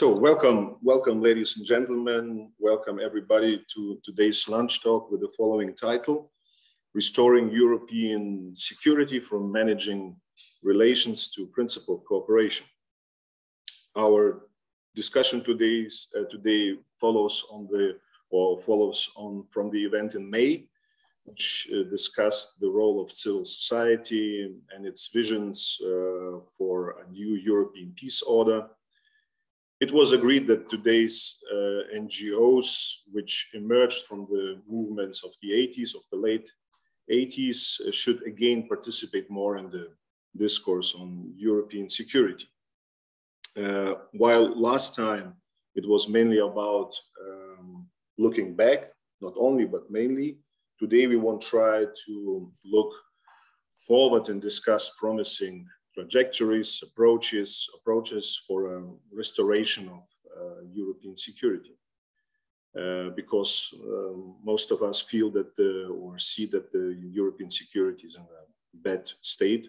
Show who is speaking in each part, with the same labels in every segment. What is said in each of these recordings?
Speaker 1: So welcome, welcome ladies and gentlemen, welcome everybody to today's lunch talk with the following title, Restoring European Security from Managing Relations to Principled Cooperation. Our discussion today's, uh, today follows on the, or follows on from the event in May, which uh, discussed the role of civil society and its visions uh, for a new European peace order it was agreed that today's uh, NGOs, which emerged from the movements of the 80s, of the late 80s, uh, should again participate more in the discourse on European security. Uh, while last time it was mainly about um, looking back, not only, but mainly, today we want to try to look forward and discuss promising trajectories, approaches, approaches for a restoration of uh, European security. Uh, because um, most of us feel that or see that the European security is in a bad state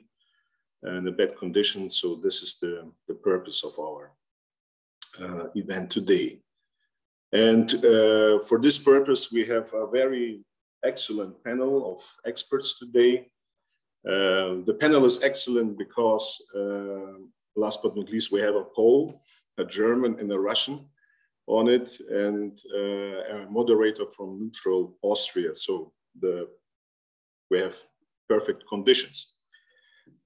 Speaker 1: and a bad condition. So this is the, the purpose of our uh, event today. And uh, for this purpose, we have a very excellent panel of experts today. Uh, the panel is excellent because, uh, last but not least, we have a Pole, a German, and a Russian on it, and uh, a moderator from neutral Austria. So the we have perfect conditions.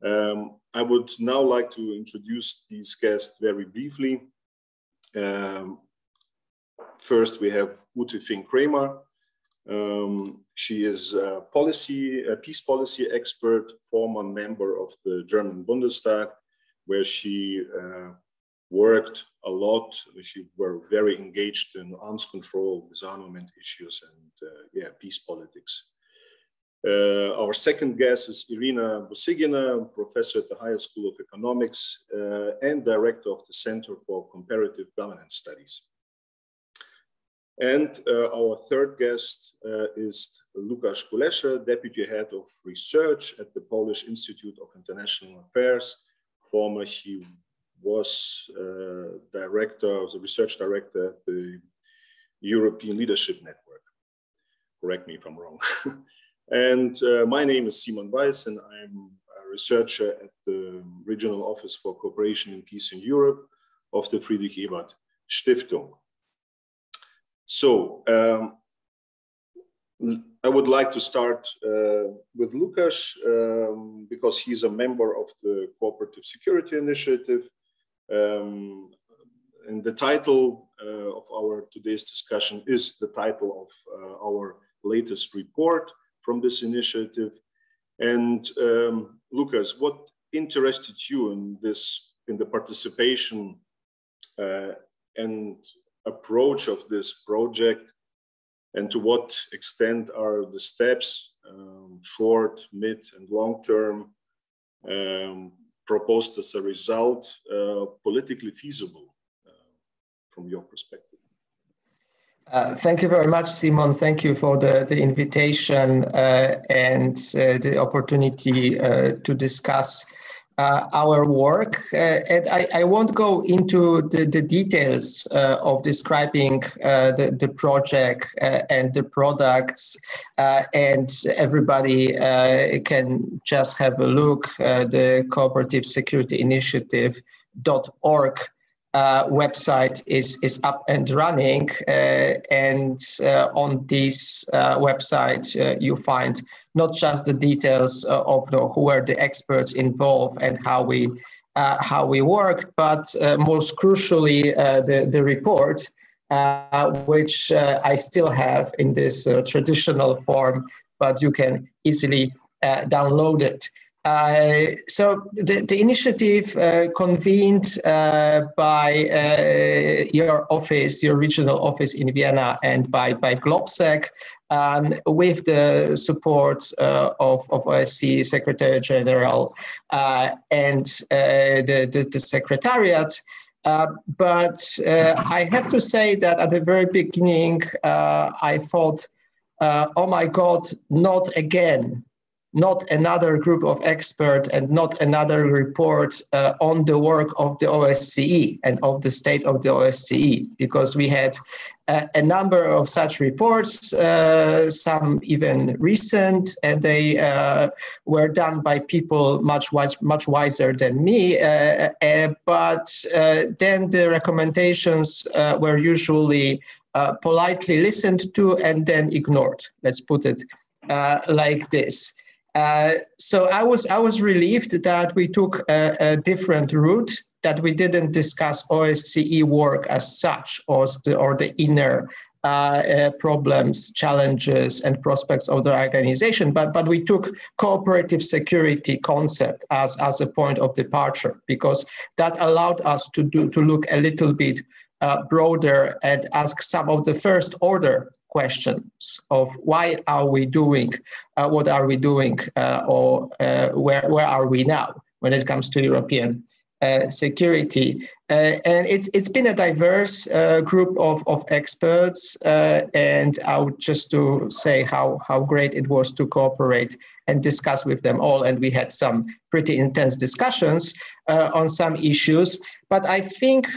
Speaker 1: Um, I would now like to introduce these guests very briefly. Um, first, we have Ute Finckh-Krämer. Um, she is a policy, a peace policy expert, former member of the German Bundestag, where she uh, worked a lot. She were very engaged in arms control, disarmament issues, and uh, yeah, peace politics. Uh, our second guest is Irina Busygina, professor at the Higher School of Economics uh, and director of the Center for Comparative Governance Studies. And uh, our third guest uh, is Lukasz Kulesa, Deputy Head of Research at the Polish Institute of International Affairs. Former, he was uh, director, the research director at the European Leadership Network. Correct me if I'm wrong. and uh, my name is Simon Weiss, and I'm a researcher at the Regional Office for Cooperation and Peace in Europe of the Friedrich Ebert Stiftung. So um, I would like to start uh, with Lukasz um, because he's a member of the Cooperative Security Initiative. Um, and the title uh, of our today's discussion is the title of uh, our latest report from this initiative. And um, Lukasz, what interested you in this, in the participation uh, and approach of this project and to what extent are the steps, um, short, mid, and long term, um, proposed as a result, uh, politically feasible uh, from your perspective?
Speaker 2: Uh, thank you very much, Simon. Thank you for the, the invitation uh, and uh, the opportunity uh, to discuss uh, our work. Uh, and I, I, won't go into the, the details uh, of describing uh, the, the project uh, and the products, uh, and everybody can just have a look the Cooperative Security Initiative.org uh, website is, is up and running. Uh, and uh, on this uh, website, uh, you find not just the details uh, of the, who are the experts involved and how we how we work, but most crucially, the, the report, which I still have in this traditional form, but you can easily download it. Uh, so the, the initiative uh, convened uh, by uh, your office, your regional office in Vienna, and by by GlobSec, um, with the support uh, of of OSCE Secretary General and the, the, the Secretariat. but I have to say that at the very beginning, I thought, "Oh my God, not again!" Not another group of experts and not another report uh, on the work of the OSCE and of the state of the OSCE, because we had uh, a number of such reports, uh, some even recent, and they uh, were done by people much wise, much wiser than me. Uh, but then the recommendations were usually politely listened to and then ignored. Let's put it like this. Uh, so I was I was relieved that we took a, a, different route that we didn't discuss OSCE work as such or the or the inner uh, uh, problems, challenges, and prospects of the organization, but but we took cooperative security concept as as a point of departure because that allowed us to do to look a little bit uh, broader and ask some of the first order questions of why are we doing, uh, what are we doing, uh, or uh, where, where are we now when it comes to European uh, security. Uh, and it's, it's been a diverse uh, group of, of experts. and I would just to say how, how great it was to cooperate and discuss with them all. And we had some pretty intense discussions on some issues. But I think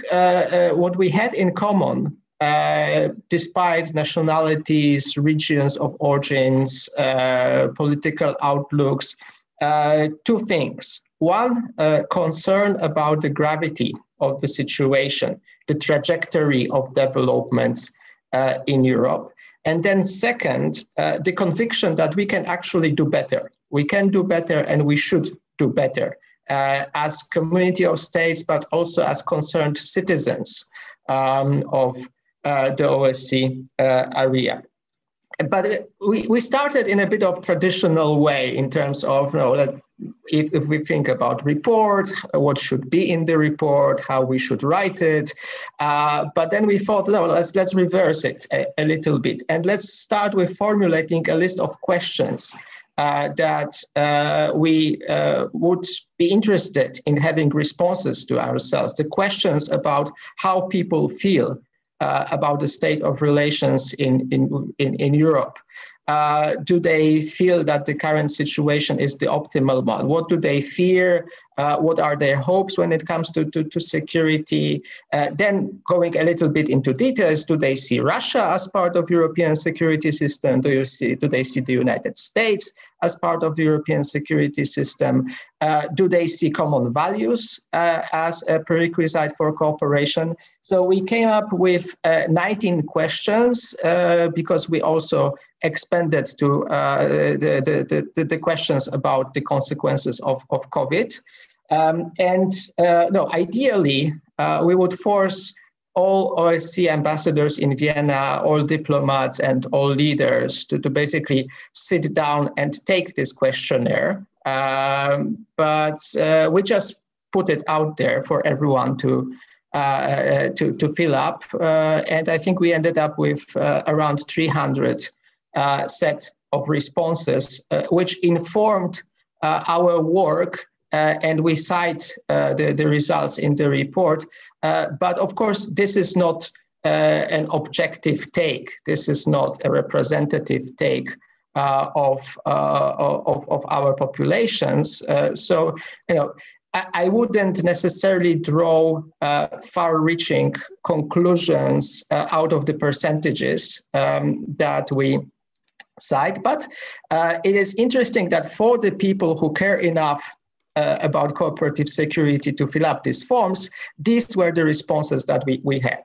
Speaker 2: what we had in common uh, despite nationalities, regions of origins, uh, political outlooks, uh, two things. One, uh, concern about the gravity of the situation, the trajectory of developments uh, in Europe. And then, second, the conviction that we can actually do better. We can do better and we should do better. as community of states, but also as concerned citizens um, of uh, the OSCE uh, area. But we, we started in a bit of traditional way in terms of, you know, if, if we think about report, what should be in the report, how we should write it. Uh, but then we thought, no, let's, let's reverse it a, a, little bit. And let's start with formulating a list of questions uh, that uh, we uh, would be interested in having responses to ourselves. The questions about how people feel uh, about the state of relations in, in, in, in Europe. Uh, do they feel that the current situation is the optimal one? What do they fear? Uh, what are their hopes when it comes to, to, to security? Uh, then going a little bit into details, do they see Russia as part of European security system? Do, you see, do they see the United States as part of the European security system? Uh, do they see common values uh, as a prerequisite for cooperation? So we came up with uh, 19 questions because we also expanded to the, the, the, the questions about the consequences of, of COVID. Um, and uh, no, ideally, uh, we would force all OSCE ambassadors in Vienna, all diplomats, and all leaders to, to basically sit down and take this questionnaire. Um, but uh, we just put it out there for everyone to uh, to, to fill up, uh, and I think we ended up with uh, around 300 set of responses, which informed our work uh, and we cite uh, the, the results in the report. Uh, but of course, this is not uh, an objective take. This is not a representative take uh, of, uh, of, of our populations. so, you know, I, I wouldn't necessarily draw far-reaching conclusions out of the percentages um, that we cite, but it is interesting that for the people who care enough uh, about cooperative security to fill up these forms, these were the responses that we, we had.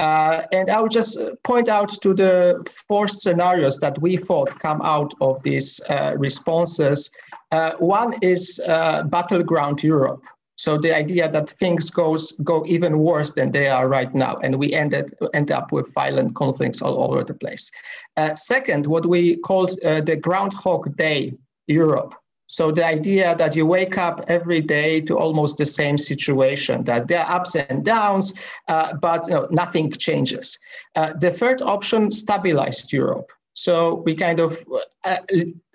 Speaker 2: Uh, and I will just point out to the four scenarios that we thought come out of these uh, responses. Uh, one is uh, battleground Europe. So the idea that things goes go even worse than they are right now, and we ended end up with violent conflicts all over the place. Uh, second, what we called uh, the Groundhog Day Europe. So the idea that you wake up every day to almost the same situation, that there are ups and downs, uh, but you know, nothing changes. Uh, the third option, stabilized Europe. So we kind of uh,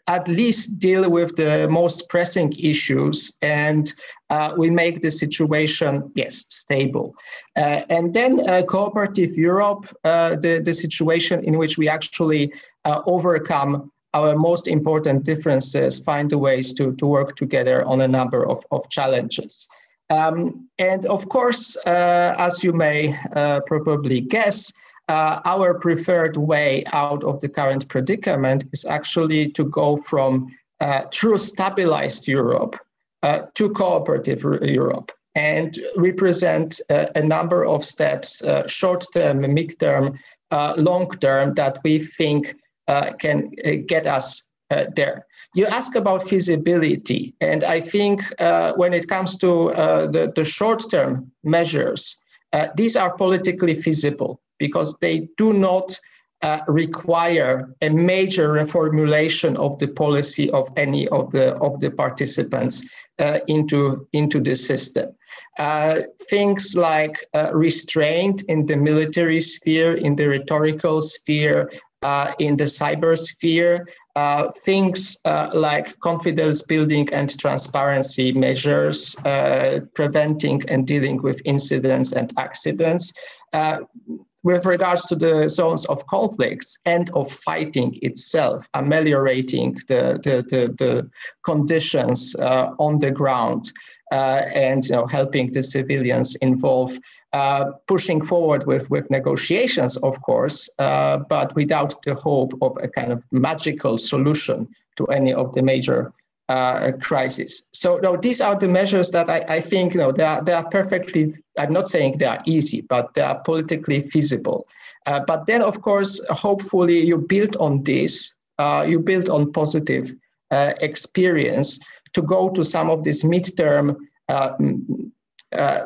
Speaker 2: at least deal with the most pressing issues and uh, we make the situation, yes, stable. Uh, and then uh, cooperative Europe, uh, the, the situation in which we actually uh, overcome our most important differences, find ways to, to work together on a number of, of challenges. Um, and of course, uh, as you may uh, probably guess, uh, our preferred way out of the current predicament is actually to go from uh, true stabilized Europe uh, to cooperative Europe and represent uh, a number of steps, short term, mid term, long term, that we think can get us there. You ask about feasibility, and I think uh, when it comes to uh, the, the short term measures, uh, these are politically feasible because they do not uh, require a major reformulation of the policy of any of the of the participants uh, into into the system. Uh, things like uh, restraint in the military sphere, in the rhetorical sphere, uh, in the cyber sphere, uh, things uh, like confidence building and transparency measures, uh, preventing and dealing with incidents and accidents. Uh, with regards to the zones of conflicts and of fighting itself, ameliorating the, the, the, the conditions uh, on the ground and you know, helping the civilians involved uh, pushing forward with, with negotiations, of course, uh, but without the hope of a kind of magical solution to any of the major uh, crises. So no, these are the measures that I, I think you know, they, are, they are perfectly, I'm not saying they are easy, but they are politically feasible. Uh, but then, of course, hopefully you build on this, uh, you build on positive experience to go to some of these midterm,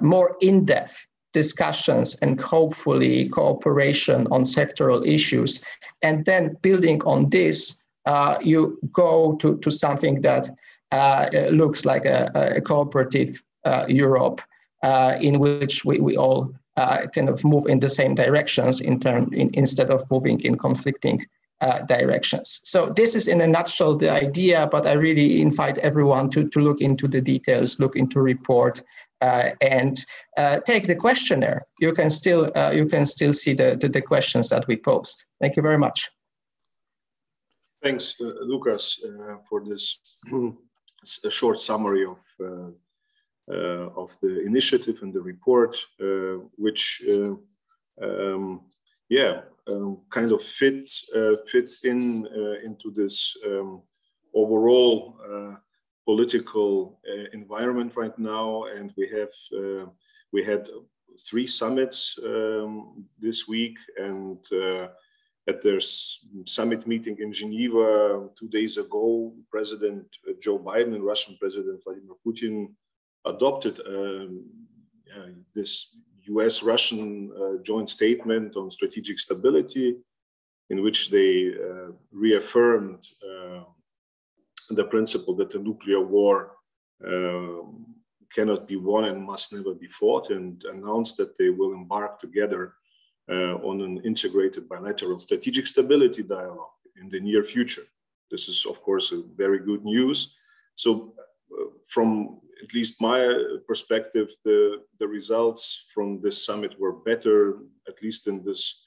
Speaker 2: more in-depth discussions and hopefully cooperation on sectoral issues. And then building on this, uh, you go to, to something that uh, looks like a, a cooperative uh, Europe uh, in which we, we all uh, kind of move in the same directions in term, in, instead of moving in conflicting uh, directions. So this is in a nutshell the idea, but I really invite everyone to, to look into the details, look into report, uh, and uh, take the questionnaire. You can still uh, you can still see the, the, the questions that we post. Thank you very much.
Speaker 1: Thanks, uh, Lukasz, for this short summary of of the initiative and the report, which um, yeah kind of fits fits in into this um, overall political uh, environment right now, and we have uh, we had three summits um, this week, and uh, at their summit meeting in Geneva two days ago, President Joe Biden and Russian President Vladimir Putin adopted um, uh, this US Russian uh, joint statement on strategic stability, in which they uh, reaffirmed the principle that a nuclear war uh, cannot be won and must never be fought, and announced that they will embark together uh, on an integrated bilateral strategic stability dialogue in the near future. This is, of course, very good news. So, uh, from at least my perspective, the, the results from this summit were better, at least in this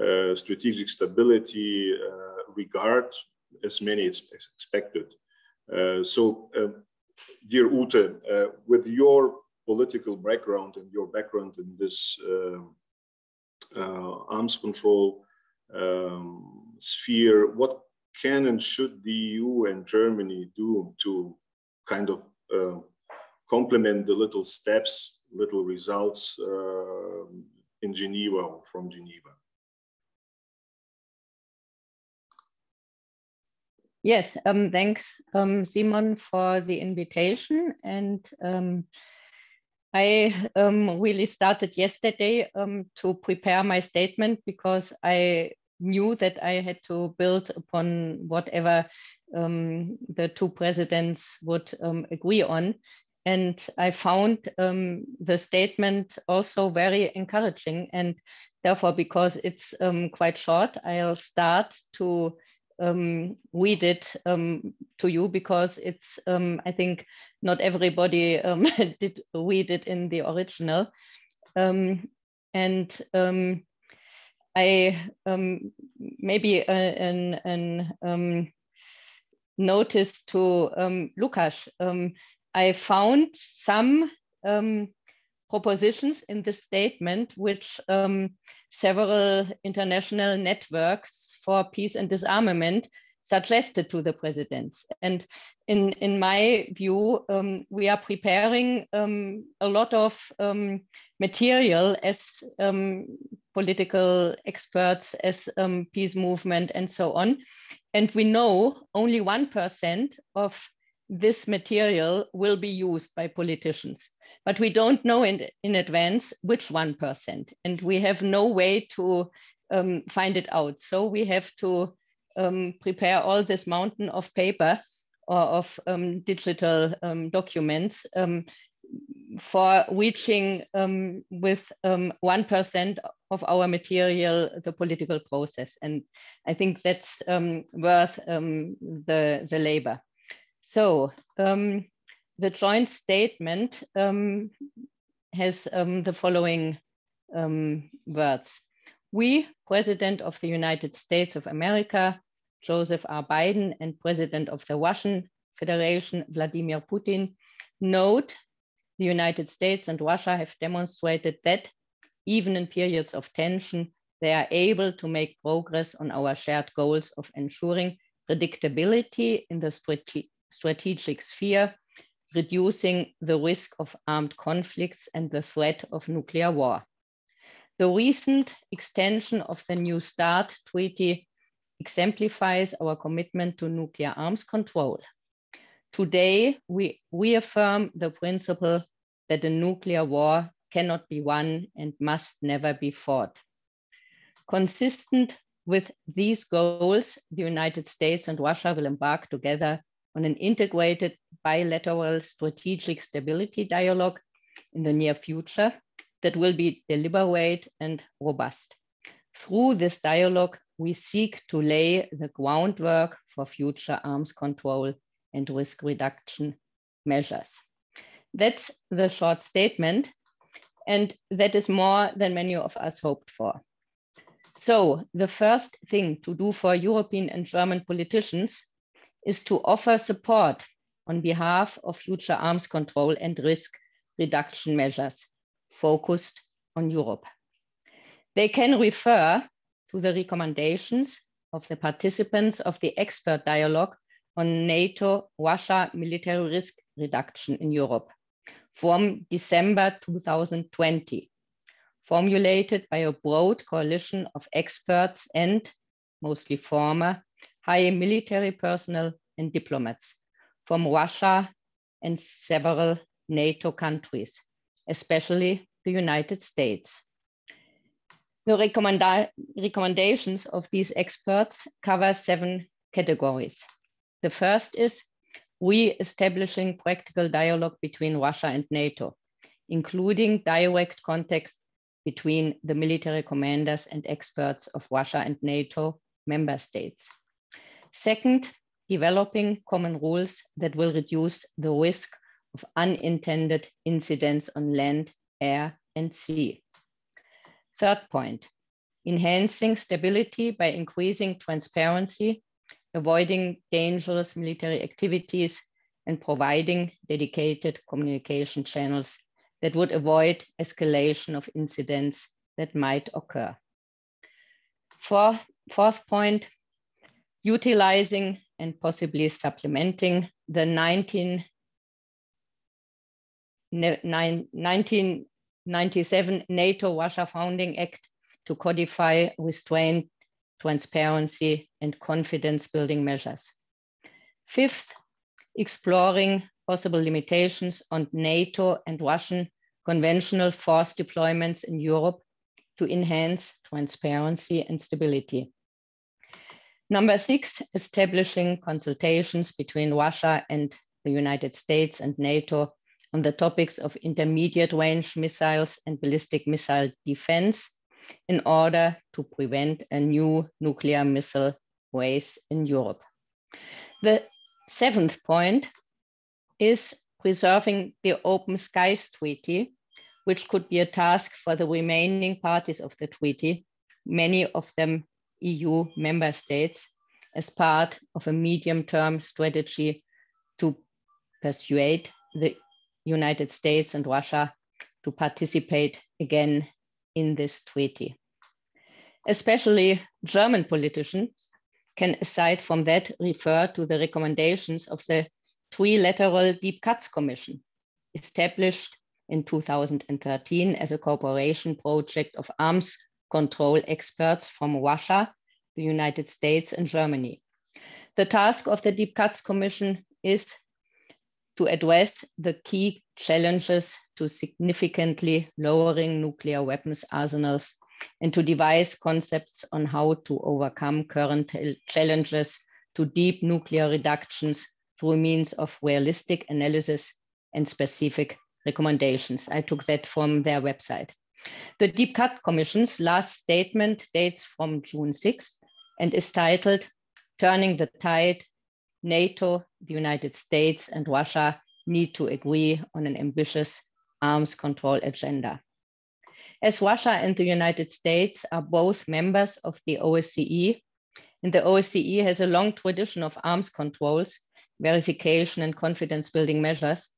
Speaker 1: uh, strategic stability uh, regard, as many as expected. Uh, so, uh, dear Ute, uh, with your political background and your background in this arms control um, sphere, what can and should the EU and Germany do to kind of uh, complement the little steps, little results uh, in Geneva or from Geneva?
Speaker 3: Yes, um, thanks, um, Simon, for the invitation. And um, I um, really started yesterday um, to prepare my statement because I knew that I had to build upon whatever um, the two presidents would agree on. And I found the statement also very encouraging. And therefore, because it's quite short, I'll start to um, read it um, to you because it's, um, I think, not everybody um, did read it in the original. Um, and um, I maybe an, an notice to um, Lukasz, um, I found some um, propositions in this statement which um, several international networks for peace and disarmament suggested to the presidents. And in, in my view, um, we are preparing um, a lot of um, material as um, political experts, as um, peace movement and so on. And we know only 1% of this material will be used by politicians. But we don't know in, in advance which 1%. And we have no way to um, find it out. So we have to um, prepare all this mountain of paper or of um, digital um, documents um, for reaching um, with 1% of our material the political process. And I think that's worth the, the labor. So um, the joint statement um, has um, the following words. We, President of the United States of America, Joseph R. Biden, and President of the Russian Federation, Vladimir Putin, note the United States and Russia have demonstrated that even in periods of tension, they are able to make progress on our shared goals of ensuring predictability in the strategic sphere, reducing the risk of armed conflicts and the threat of nuclear war. The recent extension of the New START treaty exemplifies our commitment to nuclear arms control. Today, we reaffirm the principle that a nuclear war cannot be won and must never be fought. Consistent with these goals, the United States and Russia will embark together on an integrated bilateral strategic stability dialogue in the near future that will be deliberate and robust. Through this dialogue, we seek to lay the groundwork for future arms control and risk reduction measures. That's the short statement, and that is more than many of us hoped for. So the first thing to do for European and German politicians is to offer support on behalf of future arms control and risk reduction measures focused on Europe. They can refer to the recommendations of the participants of the expert dialogue on NATO-Russia military risk reduction in Europe from December 2020, formulated by a broad coalition of experts and mostly former high military personnel and diplomats from Russia and several NATO countries, especially the United States. The recommenda recommendations of these experts cover seven categories. The first is re-establishing practical dialogue between Russia and NATO, including direct context between the military commanders and experts of Russia and NATO member states. Second, developing common rules that will reduce the risk of unintended incidents on land air, and sea. Third point, enhancing stability by increasing transparency, avoiding dangerous military activities, and providing dedicated communication channels that would avoid escalation of incidents that might occur. Fourth, point, utilizing and possibly supplementing the 19, 19 97 NATO Russia Founding Act to codify restraint, transparency, and confidence building measures. Fifth, exploring possible limitations on NATO and Russian conventional force deployments in Europe to enhance transparency and stability. Number six, establishing consultations between Russia and the United States and NATO on the topics of intermediate range missiles and ballistic missile defense in order to prevent a new nuclear missile race in Europe. The seventh point is preserving the Open Skies Treaty, which could be a task for the remaining parties of the treaty, many of them EU member states, as part of a medium-term strategy to persuade the United States and Russia to participate again in this treaty. Especially German politicians can, aside from that, refer to the recommendations of the Trilateral Deep Cuts Commission, established in 2013 as a cooperation project of arms control experts from Russia, the United States, and Germany. The task of the Deep Cuts Commission is to address the key challenges to significantly lowering nuclear weapons arsenals and to devise concepts on how to overcome current challenges to deep nuclear reductions through means of realistic analysis and specific recommendations. I took that from their website. The Deep Cut Commission's last statement dates from June 6th and is titled Turning the Tide, NATO, the United States, and Russia need to agree on an ambitious arms control agenda. As Russia and the United States are both members of the OSCE, and the OSCE has a long tradition of arms controls, verification, and confidence building measures,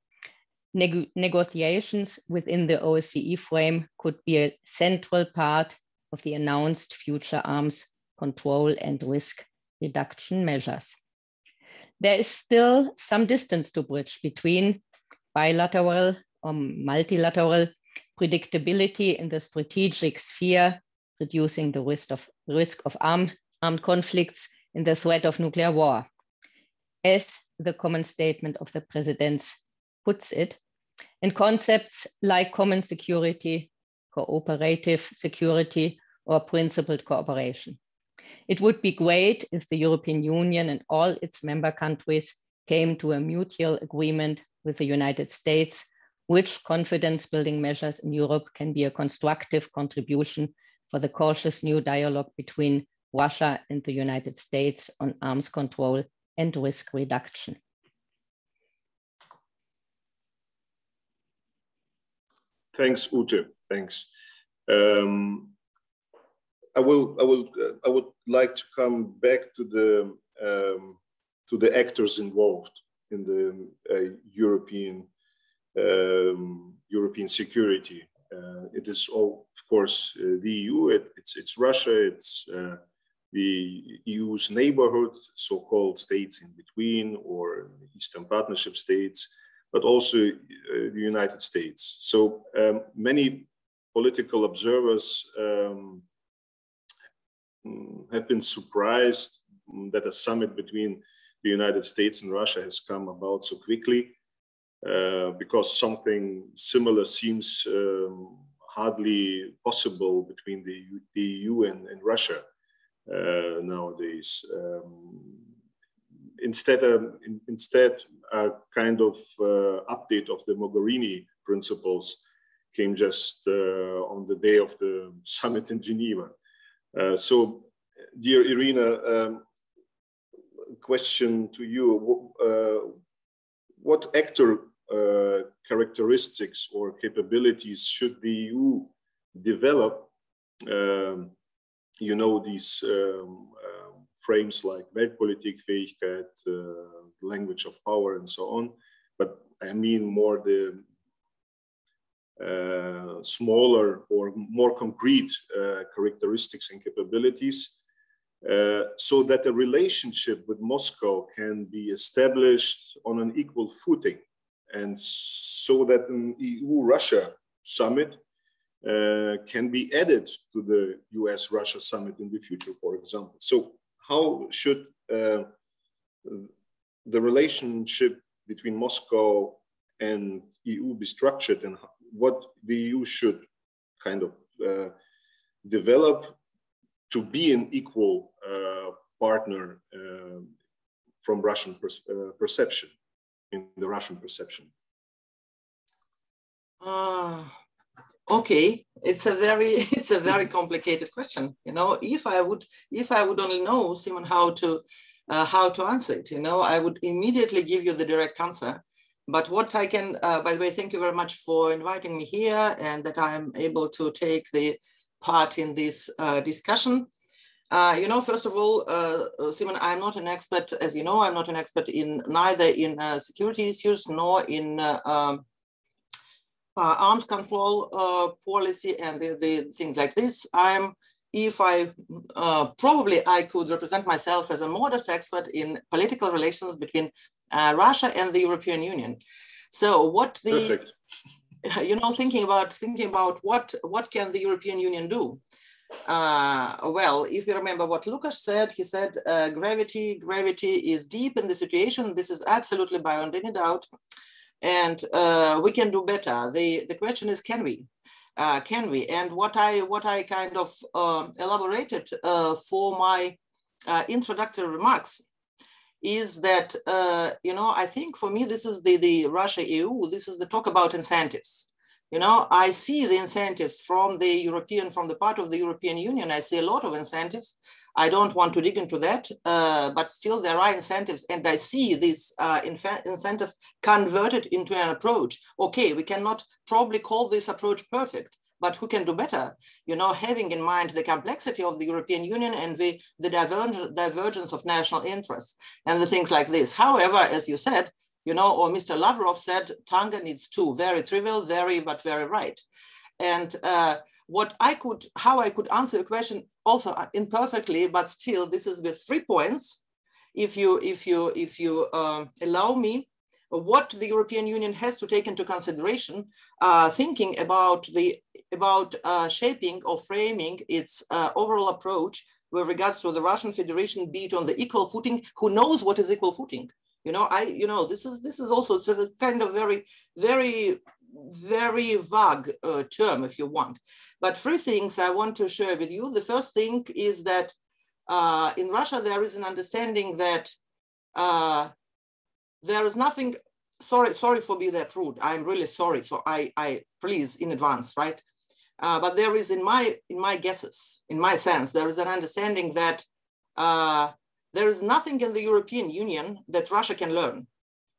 Speaker 3: neg negotiations within the OSCE frame could be a central part of the announced future arms control and risk reduction measures. There is still some distance to bridge between bilateral or multilateral predictability in the strategic sphere, reducing the risk of, risk of armed, armed conflicts and the threat of nuclear war. As the common statement of the presidents puts it, and concepts like common security, cooperative security, or principled cooperation. It would be great if the European Union and all its member countries came to a mutual agreement with the United States, which confidence building measures in Europe can be a constructive contribution for the cautious new dialogue between Russia and the United States on arms control and risk reduction.
Speaker 1: Thanks, Ute. Thanks. Um, I will. I will. Uh, I would like to come back to the um, to the actors involved in the uh, European um, European security. Uh, it is all, of course, uh, the EU. It, it's it's Russia. It's uh, the EU's neighborhood, so-called states in between, or Eastern Partnership states but also uh, the United States. So um, many political observers um, have been surprised that a summit between the United States and Russia has come about so quickly uh, because something similar seems um, hardly possible between the, the EU and, and Russia uh, nowadays. Um, instead, um, in, instead, a kind of uh, update of the Mogherini principles came just uh, on the day of the summit in Geneva. Uh, so, dear Irina, um, question to you: What actor characteristics or capabilities should the EU develop? Um, you know these um, frames like Weltpolitik, Fähigkeit, uh, language of power, and so on. But I mean more the uh, smaller or more concrete uh, characteristics and capabilities uh, so that a relationship with Moscow can be established on an equal footing and so that an EU-Russia summit uh, can be added to the US-Russia summit in the future, for example. So how should uh, the relationship between Moscow and EU be structured and what the EU should kind of uh, develop to be an equal uh, partner uh, from Russian uh, perception, in the Russian perception?
Speaker 4: Uh, okay it's a very it's a very complicated question you know. If i would if i would only know simon how to uh, how to answer it you know i would immediately give you the direct answer. But what i can uh, by the way thank you very much for inviting me here and that i am able to take the part in this uh, discussion. Uh, you know, first of all, uh, uh, Simon, I'm not an expert, as you know, I'm not an expert in neither in security issues nor in um, uh, arms control policy and the, the, things like this. I'm, if I, probably I could represent myself as a modest expert in political relations between Russia and the European Union. So what the, Perfect. you know, thinking about, thinking about what, what can the European Union do? Uh, well, if you remember what Lukasz said, he said uh, gravity, gravity is deep in the situation. This is absolutely beyond any doubt. And uh, we can do better. The, the question is, can we? Uh, can we? And what I, what I kind of um, elaborated uh, for my uh, introductory remarks is that, you know, I think for me, this is the, the Russia EU, this is the talk about incentives you know, I see the incentives from the European, from the part of the European Union. I see a lot of incentives. I don't want to dig into that, uh, but still there are incentives, and I see these uh, incentives converted into an approach. Okay, we cannot probably call this approach perfect, but who can do better? You know, having in mind the complexity of the European Union and the, the divergence of national interests and the things like this. However, as you said, you know, or Mr. Lavrov said, Tanga needs two, very trivial, very, but very right. And uh, what I could, how I could answer a question also imperfectly, but still this is with three points. If you, if you, if you uh, allow me, what the European Union has to take into consideration, uh, thinking about the about uh, shaping or framing its uh, overall approach with regards to the Russian Federation, be it on the equal footing, who knows what is equal footing? you know i you know this is this is also it's a kind of very very very vague uh, term if you want. But three things i want to share with you. The first thing is that uh, in russia there is an understanding that uh, there is nothing sorry sorry for being that rude. I'm really sorry so i i please in advance right? Uh, but there is in my in my guesses in my sense there is an understanding that uh, there is nothing in the European Union that Russia can learn.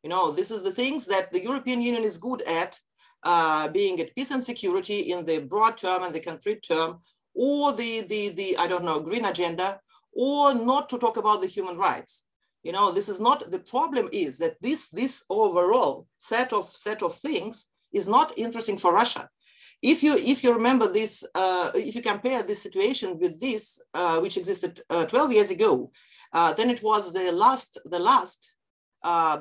Speaker 4: You know, this is the things that the European Union is good at, uh, being at peace and security in the broad term and the concrete term, or the, the, the, I don't know, green agenda, or not to talk about the human rights. You know, this is not, the problem is that this, this overall set of, set of things is not interesting for Russia. If you, if you remember this, uh, if you compare this situation with this, uh, which existed uh, 12 years ago, uh, then it was the last, the last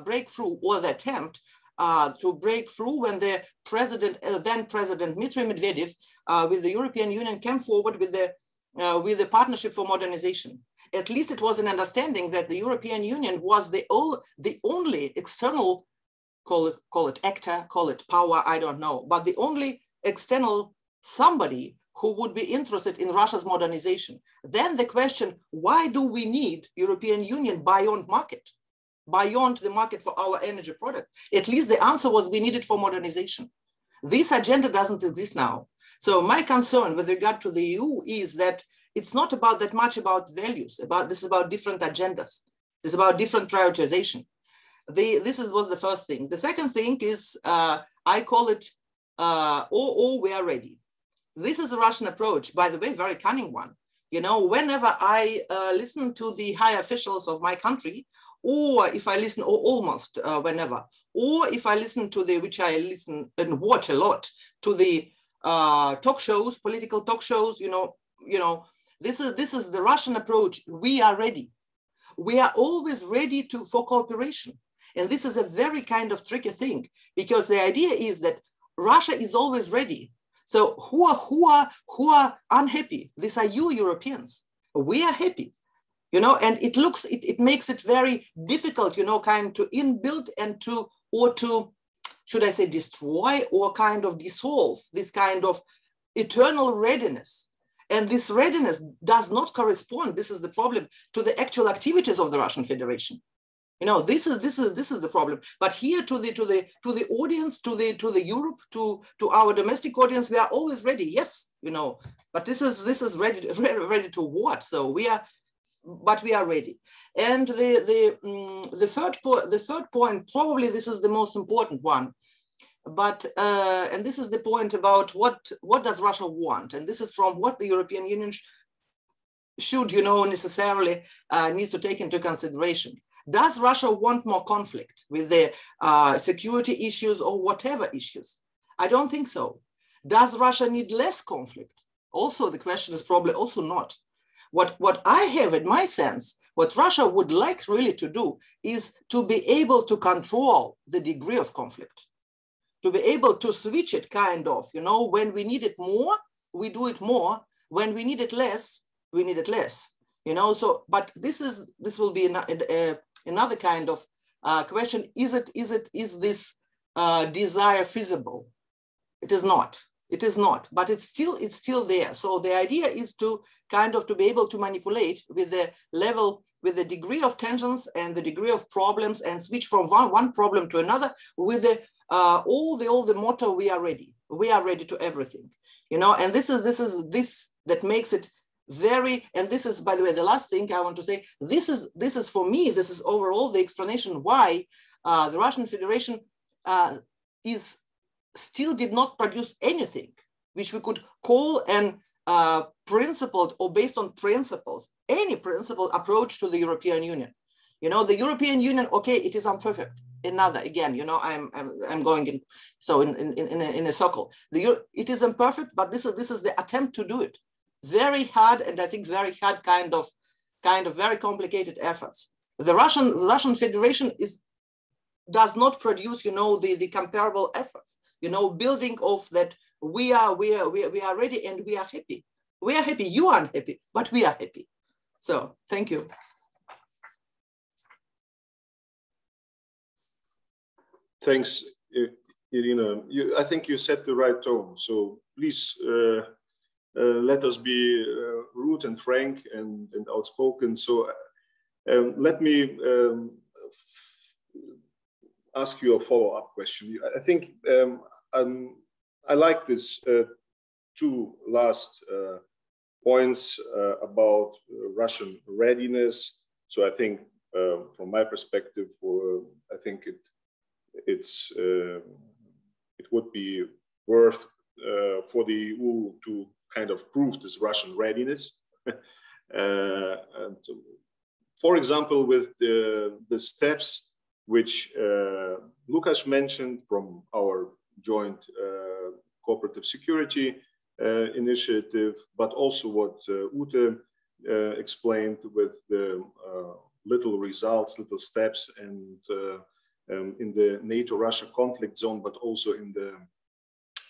Speaker 4: breakthrough or the attempt uh, to break through when the president, uh, then President Dmitry Medvedev, uh, with the European Union, came forward with the with the partnership for modernization. At least it was an understanding that the European Union was the, all, the only external, call it, call it actor, call it power, I don't know, but the only external somebody who would be interested in Russia's modernization. Then the question, why do we need European Union beyond market, beyond the market for our energy product? At least the answer was we need it for modernization. This agenda doesn't exist now. So my concern with regard to the EU is that it's not about that much about values, about this is about different agendas. It's about different prioritization. The, this is, was the first thing. The second thing is, uh, I call it, uh, oh, oh, we are ready this is the Russian approach, by the way, very cunning one. You know, whenever I uh, listen to the high officials of my country, or if I listen, or almost uh, whenever, or if I listen to the, which I listen and watch a lot, to the uh, talk shows, political talk shows, you know, you know, this is this is the Russian approach. We are ready. We are always ready to for cooperation, and this is a very kind of tricky thing because the idea is that Russia is always ready so who are who are who are unhappy? These are you Europeans. We are happy, you know, and it looks it, it makes it very difficult, you know, kind to inbuild and to or to should I say destroy or kind of dissolve this kind of eternal readiness. And this readiness does not correspond, this is the problem, to the actual activities of the Russian Federation. You know, this is this is this is the problem. But here to the to the to the audience, to the to the Europe, to to our domestic audience, we are always ready. Yes, you know, but this is this is ready ready, ready to what? So we are, but we are ready. And the the um, the third point the third point probably this is the most important one. But uh, and this is the point about what what does Russia want, and this is from what the European Union should, you know, necessarily uh, needs to take into consideration. Does Russia want more conflict with the uh, security issues or whatever issues? I don't think so. Does Russia need less conflict? Also, the question is probably also not. What, what I have in my sense, what Russia would like really to do is to be able to control the degree of conflict, to be able to switch it kind of, you know, when we need it more, we do it more. When we need it less, we need it less, you know. So, but this is, this will be an, another kind of uh, question. Is it, is it, is this uh, desire feasible? It is not. It is not, but it's still it's still there. So the idea is to kind of to be able to manipulate with the level, with the degree of tensions and the degree of problems, and switch from one one problem to another with the uh, all the all the motto: we are ready. We are ready to everything. You know, and this is this is this that makes it very and this is by the way the last thing i want to say this is this is for me this is overall the explanation why uh, the russian federation uh, is still did not produce anything which we could call an uh, principled or based on principles, any principled approach to the European Union. You know, the European Union, okay, it is imperfect. Another, again, you know, I'm, I'm, I'm going in, so in, in, in, a, in a circle. The, it is imperfect, but this is, this is the attempt to do it. Very hard, and I think very hard kind of, kind of very complicated efforts. The Russian, Russian Federation is, does not produce, you know, the, the comparable efforts you know, building of that we are, we are, we are, we are ready and we are happy. We are happy, you aren't happy, but we are happy. So thank you.
Speaker 1: Thanks, Irina. You, I think you set the right tone. So please uh, uh, let us be uh, rude and frank and, and outspoken. So um, let me um, ask you a follow-up question. I think um, um, I like this uh, two last uh, points uh, about uh, Russian readiness. So I think, um, from my perspective, for I think it it's uh, it would be worth uh, for the EU to kind of prove this Russian readiness. and for example, with the, the steps which uh, Lukasz mentioned from our joint uh, cooperative security uh, initiative, but also what uh, Ute explained with the little results, little steps, and um, in the NATO-Russia conflict zone, but also in the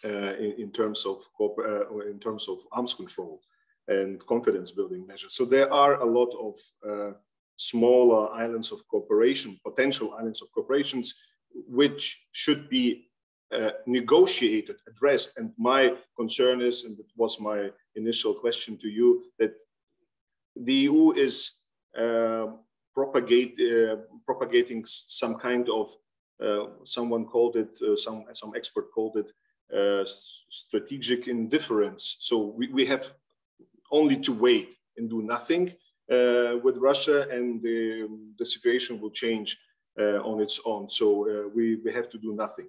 Speaker 1: uh, in, in, terms of in terms of arms control and confidence building measures. So there are a lot of uh, smaller islands of cooperation, potential islands of cooperations, which should be uh, negotiated, addressed. And my concern is, and it was my initial question to you, that the EU is uh, propagate, uh, propagating some kind of, uh, someone called it, uh, some, some expert called it strategic indifference. So we, we have only to wait and do nothing with Russia and the, the situation will change on its own. So we, we have to do nothing.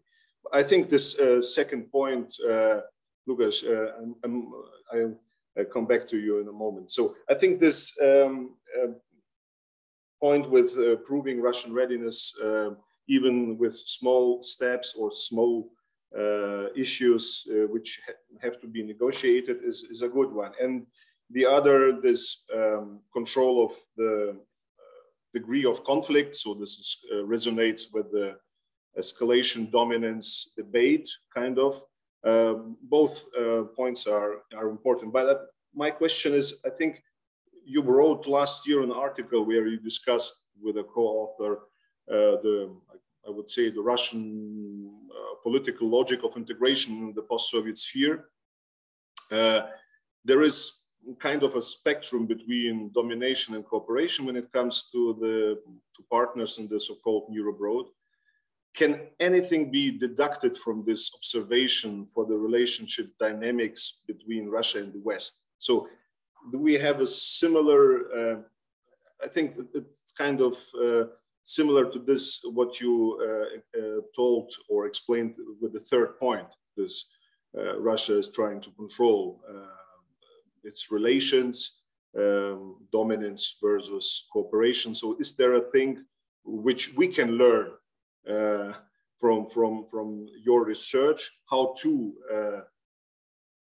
Speaker 1: I think this uh, second point, uh, Lukasz, uh, I'm, I'm, I'll come back to you in a moment. So I think this um, uh, point with uh, proving Russian readiness, uh, even with small steps or small issues which ha have to be negotiated, is, is a good one. And the other, this um, control of the degree of conflict. So this is, resonates with the escalation dominance debate, kind of. Uh, both uh, points are, are important. But uh, my question is, I think you wrote last year an article where you discussed with a co-author uh, the, I would say, the Russian uh, political logic of integration in the post-Soviet sphere. Uh, there is kind of a spectrum between domination and cooperation when it comes to the to partners in the so-called Eurobroad can anything be deducted from this observation for the relationship dynamics between Russia and the West? So do we have a similar, uh, I think it's kind of uh, similar to this, what you uh, uh told or explained with the third point, this uh, Russia is trying to control uh, its relations um, dominance versus cooperation. So is there a thing which we can learn from, from, from your research, how to, uh,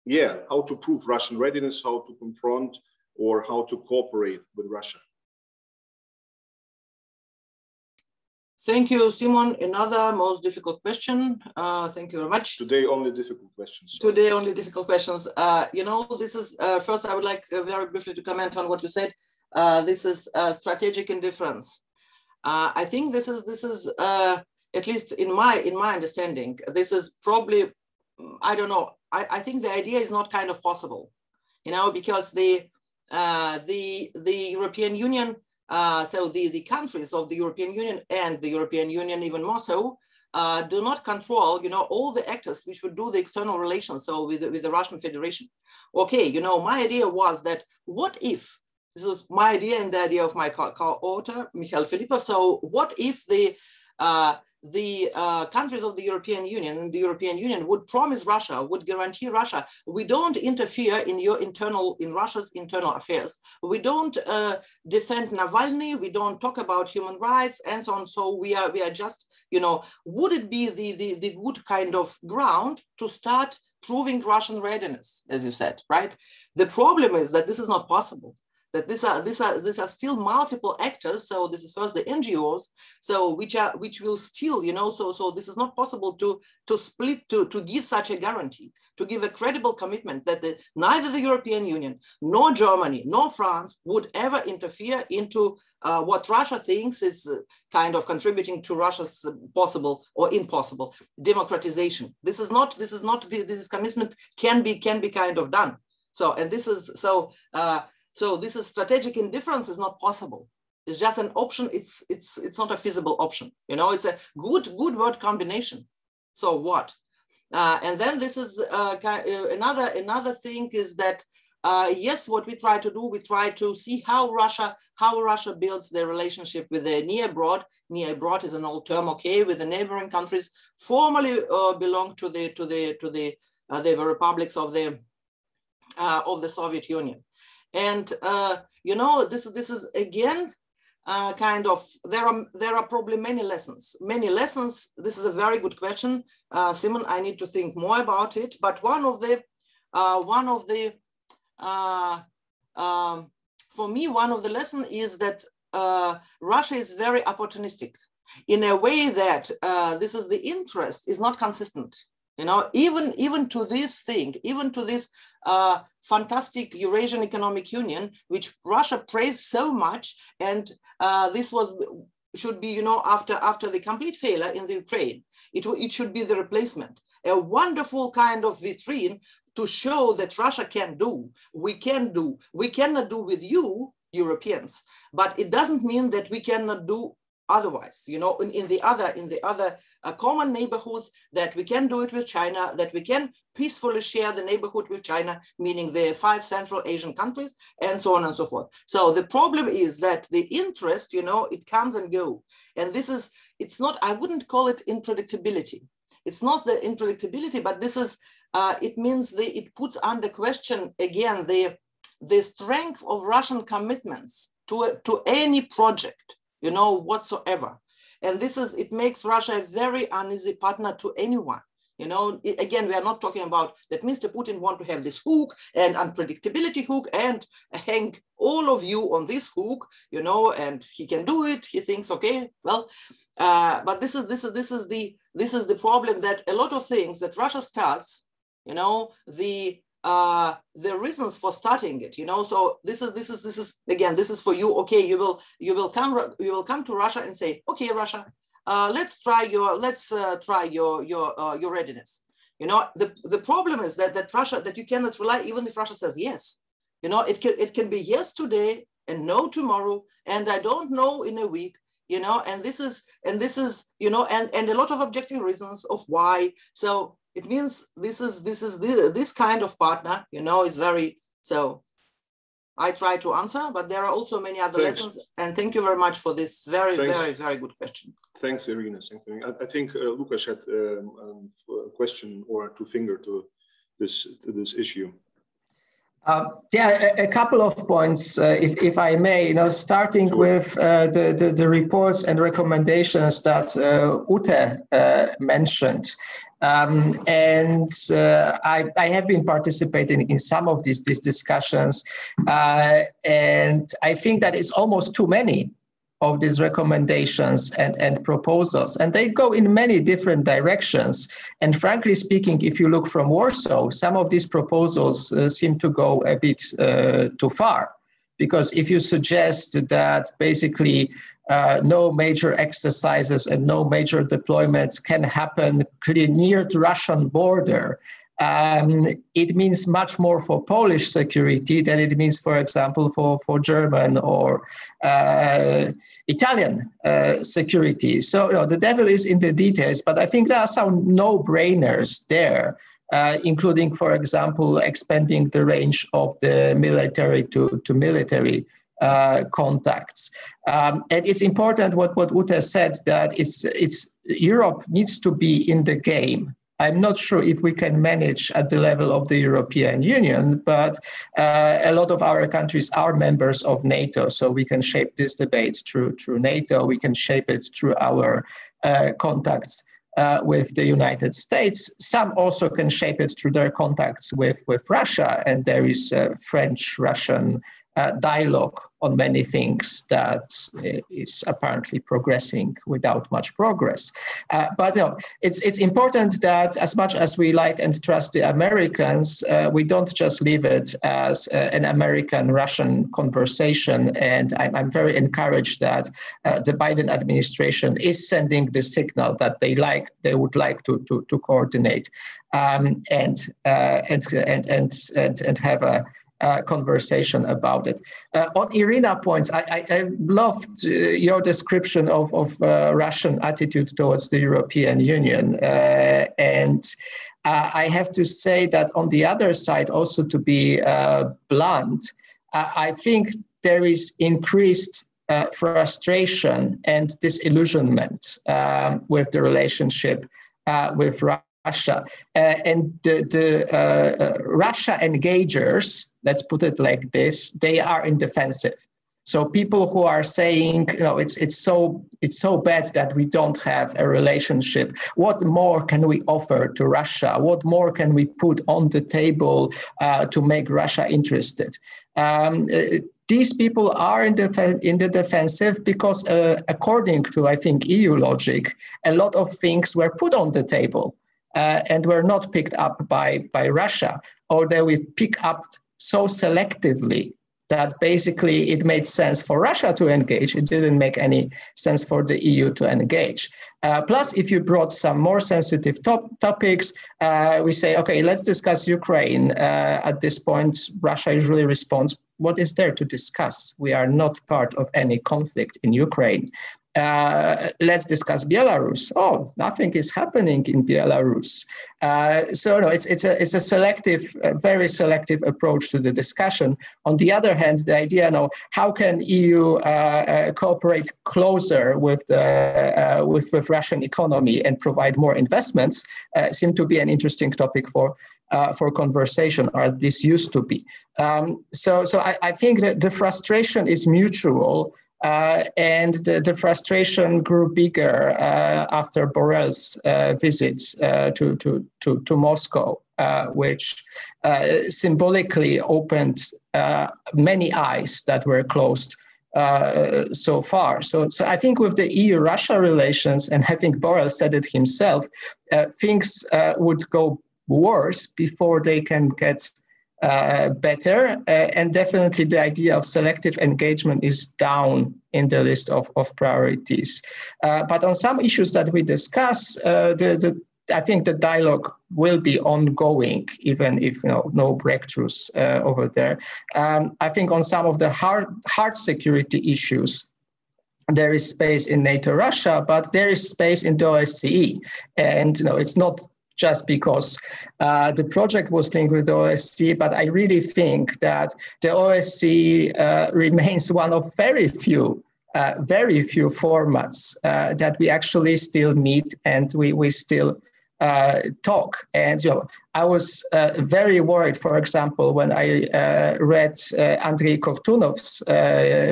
Speaker 1: yeah, how to prove Russian readiness, how to confront or how to cooperate with Russia?
Speaker 4: Thank you, Simon. Another most difficult question. Uh, thank you very much.
Speaker 1: Today, only difficult questions.
Speaker 4: Today, only difficult questions. Uh, you know, this is, uh, first, I would like uh, very briefly to comment on what you said. Uh, this is strategic indifference. Uh, I think this is, this is at least in my, in my understanding, this is probably, I don't know, I, I think the idea is not kind of possible, you know, because the, the, the European Union uh, so the, the countries of the European Union and the European Union even more so uh, do not control, you know, all the actors which would do the external relations, so with, with the Russian Federation. Okay, you know, my idea was that what if, this was my idea and the idea of my co-author, Mikhail Filippov, so what if the uh, the uh, countries of the European Union and the European Union would promise Russia, would guarantee Russia, we don't interfere in your internal, in Russia's internal affairs. We don't uh, defend Navalny, we don't talk about human rights and so on. So we are, we are just, you know, would it be the, the, the good kind of ground to start proving Russian readiness, as you said, right? The problem is that this is not possible that these are these are these are still multiple actors. So this is first the NGOs, so which are which will still, you know, so so this is not possible to to split to to give such a guarantee, to give a credible commitment that the, neither the European Union nor Germany nor France would ever interfere into uh, what Russia thinks is uh, kind of contributing to Russia's possible or impossible democratization. This is not this is not this commitment can be can be kind of done. So and this is so. Uh, so this is strategic indifference is not possible. It's just an option. It's it's it's not a feasible option. You know, it's a good good word combination. So what? Uh, and then this is uh, uh, another another thing is that uh, yes, what we try to do, we try to see how Russia how Russia builds their relationship with the near abroad. Near abroad is an old term, okay, with the neighboring countries formerly uh, belong to the to the to the uh, the republics of the of the Soviet Union. And uh, you know, this this is again uh, kind of there are there are probably many lessons, many lessons. This is a very good question, uh, Simon. I need to think more about it. But one of the uh, one of the uh, um, for me, one of the lessons is that uh, Russia is very opportunistic in a way that this is the interest is not consistent you know even even to this thing even to this uh, fantastic Eurasian Economic Union, which Russia praised so much. And uh, this was should be, you know, after, after the complete failure in the Ukraine, it, it should be the replacement. A wonderful kind of vitrine to show that Russia can do, we can do, we cannot do with you, Europeans, but it doesn't mean that we cannot do otherwise, you know, in, in the other, in the other common neighborhoods, that we can do it with China, that we can peacefully share the neighborhood with China, meaning the five Central Asian countries, and so on and so forth. So the problem is that the interest, you know, it comes and go. And this is, it's not, I wouldn't call it unpredictability. It's not the unpredictability, but this is, uh, it means the, it puts under question, again, the, the strength of Russian commitments to, to any project, you know, whatsoever. And this is, it makes Russia a very uneasy partner to anyone. You know, again, we are not talking about that Mr. Putin want to have this hook and unpredictability hook and hang all of you on this hook, you know, and he can do it. He thinks, okay, well, uh, but this is this is this is the this is the problem that a lot of things that Russia starts, you know, the uh, the reasons for starting it, you know. So this is this is this is again, this is for you. Okay, you will you will come you will come to Russia and say, okay, Russia, uh, let's try your let's uh, try your your uh, your readiness. You know, the the problem is that that Russia that you cannot rely even if Russia says yes. You know, it can it can be yes today and no tomorrow, and I don't know in a week. You know, and this is and this is you know, and and a lot of objective reasons of why. So it means this is this is this, this kind of partner you know is very so i try to answer but there are also many other thanks. lessons and thank you very much for this very thanks. very very good question
Speaker 1: thanks irina thanks i, I think uh, Lukasz had um, um, a question or two finger to this to this issue
Speaker 2: Uh, yeah, a, a, couple of points, uh, if, if I may. You know, starting with uh, the, the, the reports and recommendations that uh, Ute uh, mentioned. Um, and uh, I, I, have been participating in some of these, these discussions, and I think that it's almost too many of these recommendations and, and proposals. And they go in many different directions. And frankly speaking, if you look from Warsaw, some of these proposals uh, seem to go a bit uh, too far. Because if you suggest that basically uh, no major exercises and no major deployments can happen near the Russian border, um, it means much more for Polish security than it means, for example, for, for German or uh, Italian uh, security. So you know, the devil is in the details, but I think there are some no brainers there. Uh, including, for example, expanding the range of the military to, to military uh, contacts. Um, and it's important what, what Ute said that it's, it's, Europe needs to be in the game. I'm not sure if we can manage at the level of the European Union, but uh, a lot of our countries are members of NATO, so we can shape this debate through through NATO. We can shape it through our uh, contacts. Uh, with the United States. Some also can shape it through their contacts with, with Russia, and there is a French Russian uh, dialogue on many things that is apparently progressing without much progress. Uh, but know, it's it's important that as much as we like and trust the Americans, uh, we don't just leave it as uh, an American-Russian conversation. And I'm, I'm very encouraged that uh, the Biden administration is sending the signal that they like they would like to to, to coordinate um, and, uh, and and and and and have a uh, conversation about it. Uh, on Irina points, I, I, I loved uh, your description of, of uh, Russian attitude towards the European Union. Uh, and uh, I have to say that on the other side, also to be blunt, I think there is increased frustration and disillusionment um, with the relationship with Russia. Uh, and the, the uh, uh, Russia engagers, let's put it like this, they are in defensive. So people who are saying, you know, it's it's so it's so bad that we don't have a relationship. What more can we offer to Russia? What more can we put on the table uh, to make Russia interested? Um, uh, these people are in the in the defensive because, uh, according to I think EU logic, a lot of things were put on the table uh, and were not picked up by, by Russia, or they were picked up so selectively that basically it made sense for Russia to engage. It didn't make any sense for the EU to engage. Uh, plus, if you brought some more sensitive top topics, uh, we say, okay, let's discuss Ukraine. Uh, at this point, Russia usually responds, what is there to discuss? We are not part of any conflict in Ukraine. Uh, let's discuss Belarus. Oh, nothing is happening in Belarus. Uh, so no, it's it's a it's a selective, a very selective approach to the discussion. On the other hand, the idea now, how can EU uh, uh, cooperate closer with the uh, with with Russian economy and provide more investments, seem to be an interesting topic for uh, for conversation, or at least used to be. Um, so, so I, I, think that the frustration is mutual, uh, and the, the, frustration grew bigger uh, after Borrell's uh, visit uh, to, to, to, to, Moscow, uh, which uh, symbolically opened many eyes that were closed so far. So, so I think with the EU-Russia relations, and having Borrell said it himself, things would go worse before they can get uh, better. Uh, and definitely the idea of selective engagement is down in the list of, of priorities. Uh, but on some issues that we discuss, uh, the, the, I think the dialogue will be ongoing, even if you know, no breakthroughs uh, over there. Um, I think on some of the hard, hard security issues, there is space in NATO Russia, but there is space in the OSCE. And you know, it's not just because uh, the project was linked with OSCE, but I really think that the OSCE uh, remains one of very few, uh, very few formats uh, that we actually still meet and we, we still uh, talk. And you know, I was uh, very worried, for example, when I read Andrei Kortunov's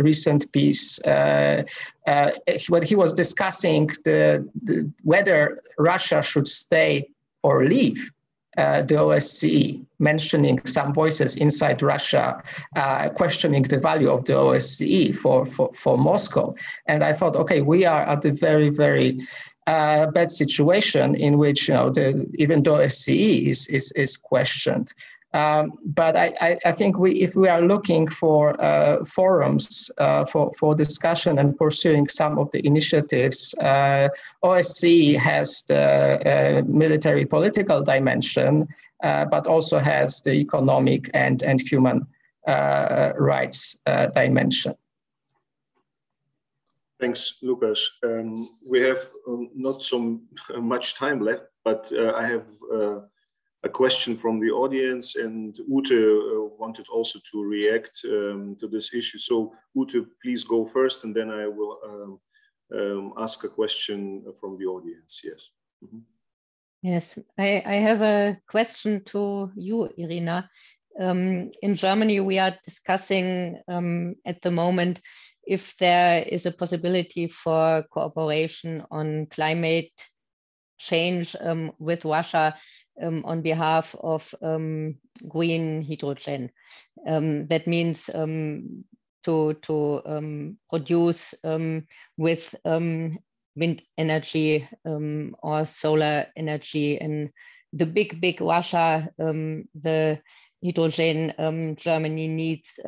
Speaker 2: recent piece, uh, when he was discussing the, the, whether Russia should stay or leave. Uh, the OSCE, mentioning some voices inside Russia uh, questioning the value of the OSCE for, for, for Moscow. And I thought, okay, we are at the very, very a bad situation in which you know the, even though SCE is is, is questioned. Um, but I, I, think we, if we are looking for uh, forums uh, for, for discussion and pursuing some of the initiatives, uh, OSCE has the uh, military political dimension, uh, but also has the economic and, and human uh, rights dimension.
Speaker 1: Thanks, Lukasz. Um, we have um, not so much time left, but I have a question from the audience, and Ute uh, wanted also to react um, to this issue. So, Ute, please go first, and then I will um, um, ask a question from the audience. Yes. Mm -hmm.
Speaker 3: Yes, I, I, have a question to you, Irina. Um, in Germany, we are discussing at the moment if there is a possibility for cooperation on climate change um, with Russia um, on behalf of um, green hydrogen. Um, that means um, to, to um, produce with wind energy or solar energy in the big, big Russia, the hydrogen Germany needs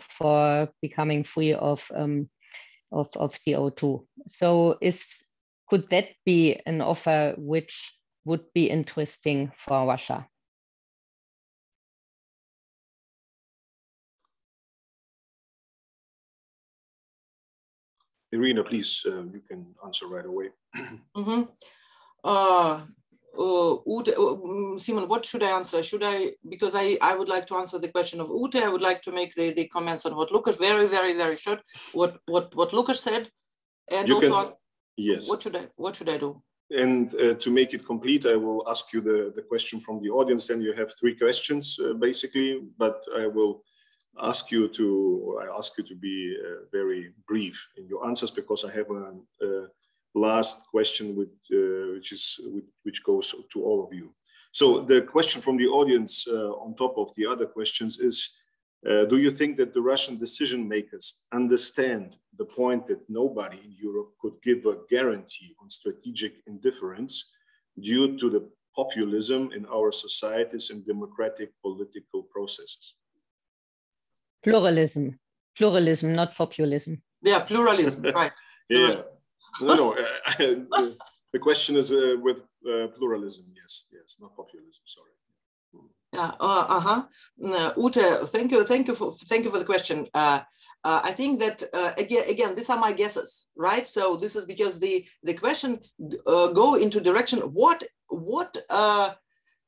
Speaker 3: for becoming free of, of, of CO2. So is could that be an offer which would be interesting for Russia?
Speaker 1: Irina, please, uh, you can answer right away.
Speaker 4: mm -hmm. uh, uh, Ute, uh, mm, Simon, what should I answer? Should I, because I, I would like to answer the question of Ute, I would like to make the, the comments on what Lukasz, very, very, very short, what, what, what Lukasz said. And you also, can, on, yes. what should I, what should I do?
Speaker 1: And uh, to make it complete, I will ask you the, the question from the audience. Then you have three questions, uh, basically, but I will ask you to, I ask you to be uh, very brief in your answers because I have a, a last question, with, uh, which is which goes to all of you. So the question from the audience, uh, on top of the other questions, is: uh, Do you think that the Russian decision makers understand the point that nobody in Europe could give a guarantee on strategic indifference due to the populism in our societies and democratic political processes?
Speaker 3: Pluralism, pluralism, not populism.
Speaker 4: Yeah, pluralism, right.
Speaker 1: yeah. No, no. Uh, the question is uh, with uh, pluralism. Yes, yes, not populism. Sorry.
Speaker 4: Yeah. Uh, uh-huh. Uh, Ute, thank you, thank you for thank you for the question. Uh, uh, I think that uh, again, again, these are my guesses, right? So this is because the the question uh, go into direction what what uh,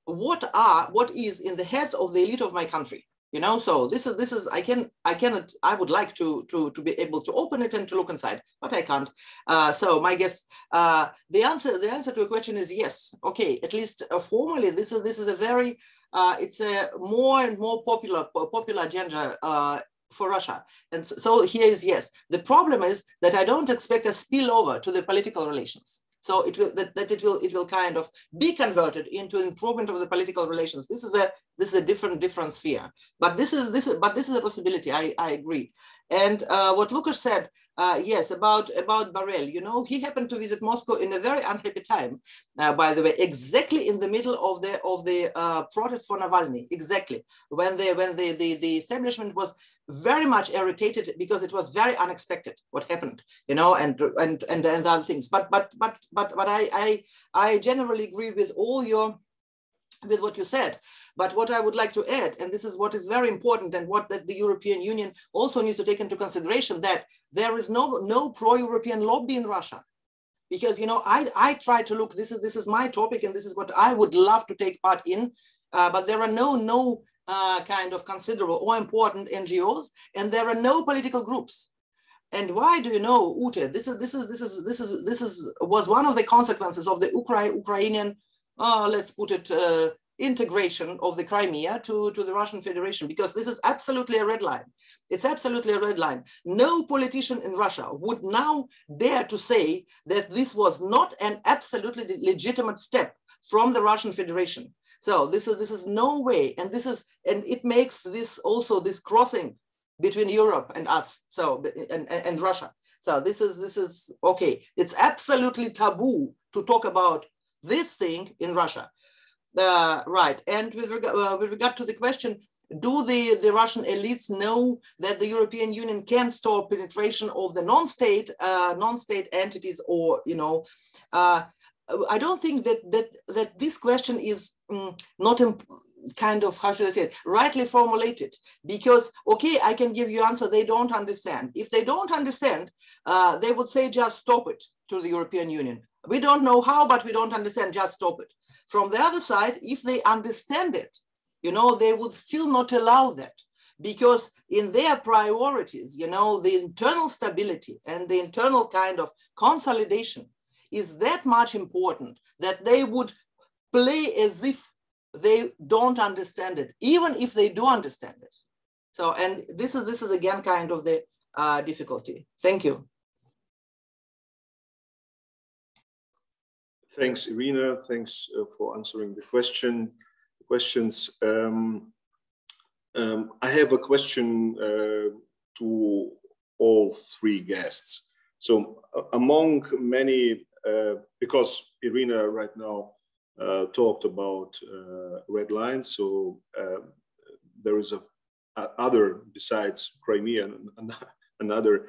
Speaker 4: what are what is in the heads of the elite of my country, you know so this is this is i can i cannot i would like to to to be able to open it and to look inside but i can't uh, so my guess uh, the answer the answer to a question is yes okay at least uh, formally this is this is a very uh, it's a more and more popular popular agenda uh, for Russia. And so here is yes. The problem is that I don't expect a spillover to the political relations. So it will that, that it will it will kind of be converted into improvement of the political relations. This is a this is a different different sphere. But this is this is but this is a possibility. I, I agree. And uh, what Lukasz said, uh, yes, about about Borrell. You know, he happened to visit Moscow in a very unhappy time. Uh, by the way, exactly in the middle of the of the uh, protest for Navalny. Exactly when the when the the, the establishment was very much irritated because it was very unexpected what happened you know and and and, and other things but but but but but i i i generally agree with all your with what you said but what i would like to add and this is what is very important and what that the european union also needs to take into consideration that there is no no pro-european lobby in russia because you know i i try to look this is this is my topic and this is what i would love to take part in uh, but there are no no uh, kind of considerable or important NGOs, and there are no political groups. And why do you know, Ute? This is this is this is this is this is was one of the consequences of the Ukra Ukrainian uh, let's put it, uh, integration of the Crimea to, to the Russian Federation, because this is absolutely a red line. It's absolutely a red line. No politician in Russia would now dare to say that this was not an absolutely legitimate step from the Russian Federation. So this is this is no way, and this is and it makes this also this crossing between Europe and us. So and, and Russia. So this is this is okay. It's absolutely taboo to talk about this thing in Russia. Uh, right. And with, reg uh, with regard to the question, do the, the Russian elites know that the European Union can stop penetration of the non-state uh, non-state entities or, you know, uh, I don't think that, that, that this question is um, not kind of, how should I say it, rightly formulated because, okay, I can give you answer, they don't understand. If they don't understand, uh, they would say, just stop it to the European Union. We don't know how, but we don't understand, just stop it. From the other side, if they understand it, you know, they would still not allow that because in their priorities, you know, the internal stability and the internal kind of consolidation is that much important that they would play as if they don't understand it, even if they do understand it. So, and this is this is again kind of the uh, difficulty. Thank you.
Speaker 1: Thanks, Irina. Thanks uh, for answering the question. Questions. Um, um, I have a question uh, to all three guests. So, uh, among many, uh, because Irina right now uh, talked about uh, red lines, so there is a, a, other besides Crimea, another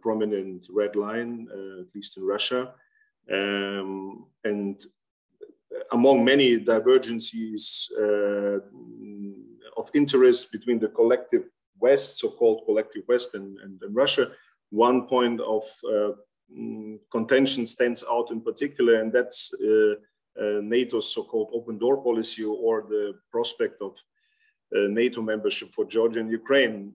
Speaker 1: prominent red line, at least in Russia. Um, and among many divergencies uh, of interest between the collective West, so-called collective West and, and, and, Russia, one point of uh, mm, contention stands out in particular, and that's uh, uh NATO's so-called open door policy or the prospect of uh, NATO membership for Georgia and Ukraine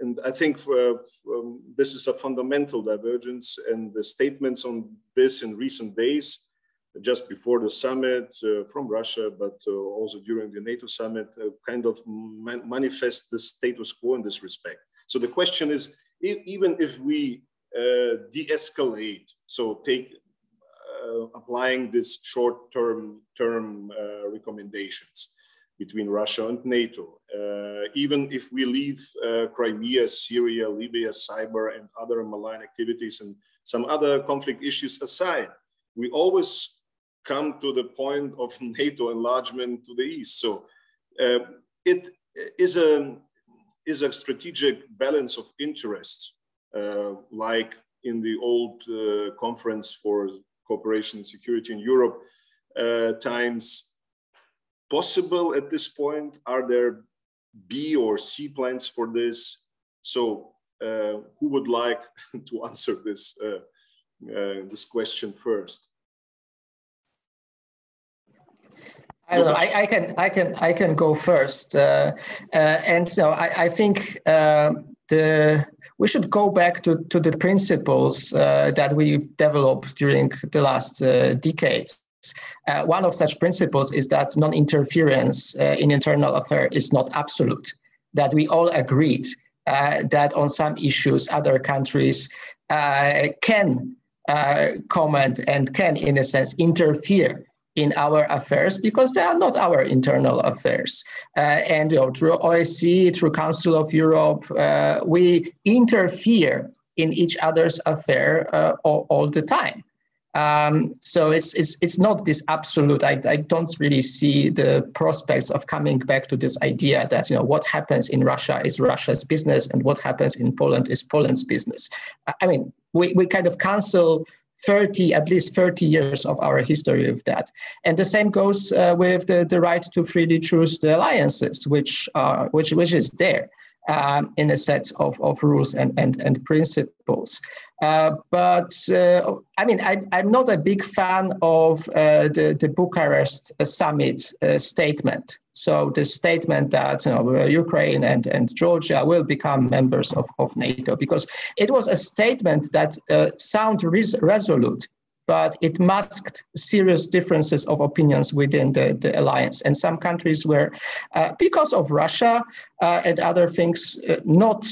Speaker 1: and I think for, um, this is a fundamental divergence, and the statements on this in recent days, just before the summit uh, from Russia, but uh, also during the NATO summit, uh, kind of man manifest the status quo in this respect. So the question is, if, even if we uh, de-escalate, so take uh, applying this short-term term uh, recommendations, between Russia and NATO. Uh, even if we leave uh, Crimea, Syria, Libya, cyber, and other malign activities and some other conflict issues aside, we always come to the point of NATO enlargement to the east. So uh, it is a, is a strategic balance of interests, uh, like in the old uh, conference for cooperation and security in Europe uh, times possible at this point? Are there B or C plans for this? So uh, who would like to answer this, uh, uh, this question first?
Speaker 2: I don't know. I, I, can, I can, I can go first, uh, uh, and so I, I think uh, the we should go back to, to the principles that we've developed during the last decades. Uh, one of such principles is that non-interference uh, in internal affairs is not absolute, that we all agreed uh, that on some issues other countries uh, can uh, comment and can, in a sense, interfere in our affairs because they are not our internal affairs. Uh, and you know, through OSCE, through Council of Europe, we interfere in each other's affair all, all the time. Um, so it's, it's, it's not this absolute. I, I don't really see the prospects of coming back to this idea that you know what happens in Russia is Russia's business and what happens in Poland is Poland's business. I mean, we, we kind of cancel 30, at least 30 years of our history of that. And the same goes uh, with the, the right to freely choose the alliances, which, are, which, which is there um, in a set of, of rules and, and, and principles. Uh, but uh, I mean, I, am not a big fan of uh, the, the Bucharest summit uh, statement. So the statement that you know, Ukraine and, and Georgia will become members of, of NATO, because it was a statement that uh, sounded res- resolute, but it masked serious differences of opinions within the, the alliance. And some countries were, uh, because of Russia uh, and other things, uh, not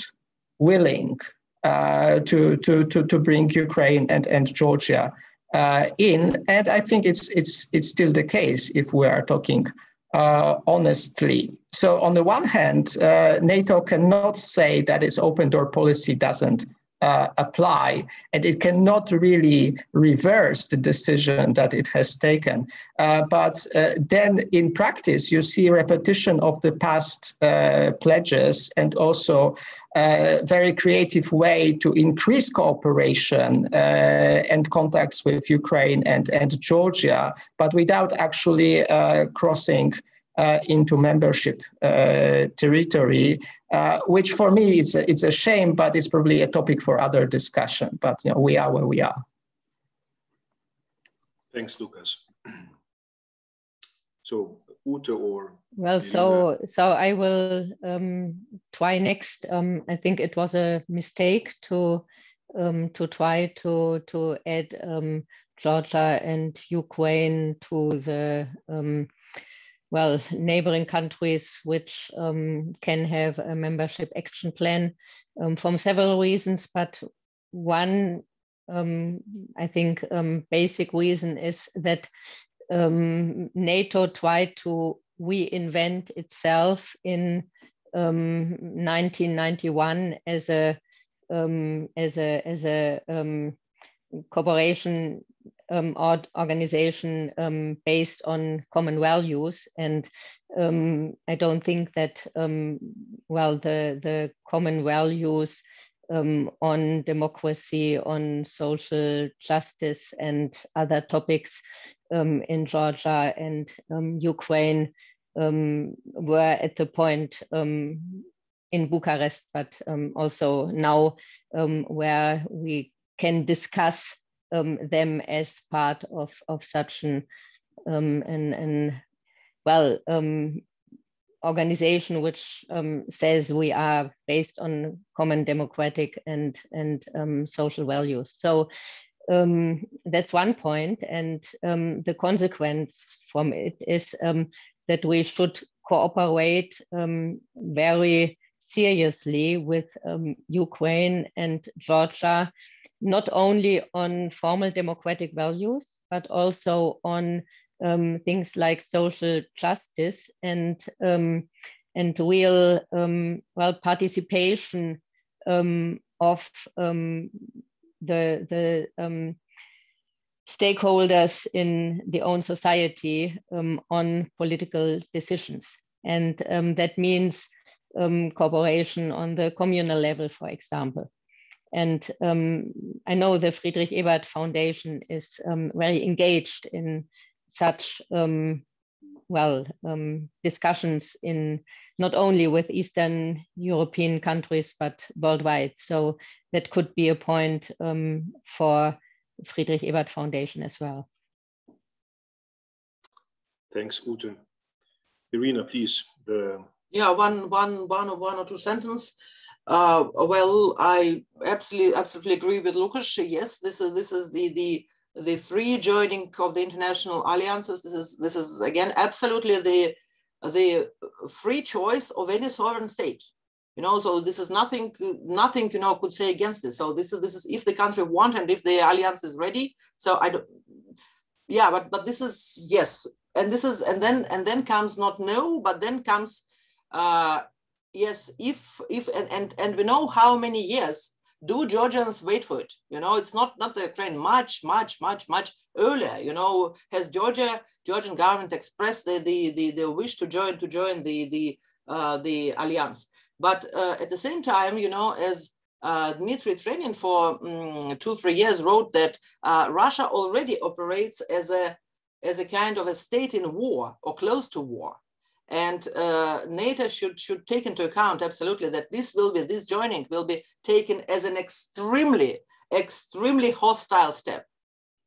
Speaker 2: willing uh, to, to, to, to bring Ukraine and, and Georgia uh, in. And I think it's, it's, it's still the case if we are talking uh, honestly. So, on the one hand, NATO cannot say that its open door policy doesn't uh, apply, and it cannot really reverse the decision that it has taken. Uh, but uh, then, in practice, you see repetition of the past uh, pledges and also a very creative way to increase cooperation uh, and contacts with Ukraine and, and Georgia, but without actually uh, crossing uh, into membership uh, territory, uh, which for me it's a, it's a shame, but it's probably a topic for other discussion. But you know, we are where we are.
Speaker 1: Thanks, Lukasz. So Ute or
Speaker 3: well, so so I will um, try next. Um, I think it was a mistake to um, to try to to add um, Georgia and Ukraine to the um, well neighboring countries which um, can have a membership action plan from several reasons, but one I think basic reason is that um, NATO tried to reinvent itself in um, 1991 as a um, as a as a um, cooperation um, organization um, based on common values, and I don't think that well the the common values um, on democracy, on social justice, and other topics um, in Georgia and um, Ukraine um, were at the point um, in Bucharest, but um, also now where we can discuss them as part of, of such an, an, an well, organization which um, says we are based on common democratic and and um, social values. So um, that's one point, and um, the consequence from it is um, that we should cooperate um, very seriously with Ukraine and Georgia, not only on formal democratic values, but also on um, things like social justice and um, and real um, well participation um, of um, the the um, stakeholders in the own society on political decisions, and that means cooperation on the communal level, for example. And um, I know the Friedrich Ebert Foundation is um, very engaged in such um, well um, discussions in not only with Eastern European countries but worldwide. So that could be a point um, for Friedrich Ebert Foundation as well.
Speaker 1: Thanks, Ute. Irina, please. The...
Speaker 4: Yeah, one, one, one, one or two sentences. Uh, well, I absolutely, absolutely agree with Lukasz. Yes, this is this is the the the free joining of the international alliances. This is this is again absolutely the the free choice of any sovereign state. You know, so this is nothing nothing you know could say against this. So this is this is if the country want and if the alliance is ready. So I don't. Yeah, but but this is yes, and this is and then and then comes not no, but then comes uh yes if if and and and we know how many years do Georgians wait for it? You know, it's not not the Ukraine. Much, much, much, much earlier. You know, has Georgia Georgian government expressed the the the, the wish to join to join the the uh, the alliance? But uh, at the same time, you know, as uh, Dmitry Trenin for um, two three years wrote that uh, Russia already operates as a as a kind of a state in war or close to war. And uh, NATO should, should take into account absolutely that this will be, this joining will be taken as an extremely, extremely hostile step.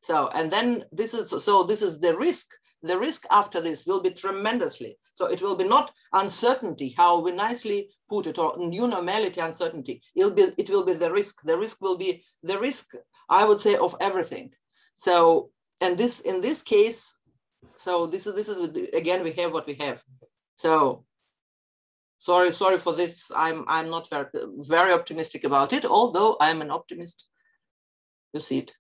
Speaker 4: So, and then this is, so this is the risk. The risk after this will be tremendously. So it will be not uncertainty, how we nicely put it, or new normality uncertainty. It'll be, it will be the risk. The risk will be the risk, I would say, of everything. So, and this in this case, so this is this is again we have what we have. So, sorry, sorry for this. I'm I'm not very very optimistic about it. Although I'm an optimist. You see it.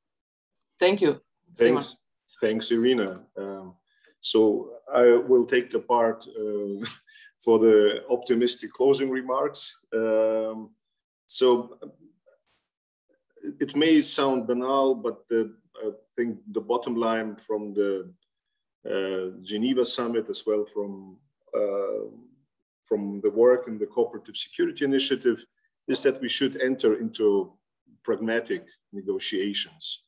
Speaker 4: Thank you.
Speaker 1: Thanks, Simon. thanks, Irina. Um, so I will take the part uh, for the optimistic closing remarks. Um, so it may sound banal, but the, I think the bottom line from the uh, Geneva summit as well from from the work in the cooperative security initiative is that we should enter into pragmatic negotiations,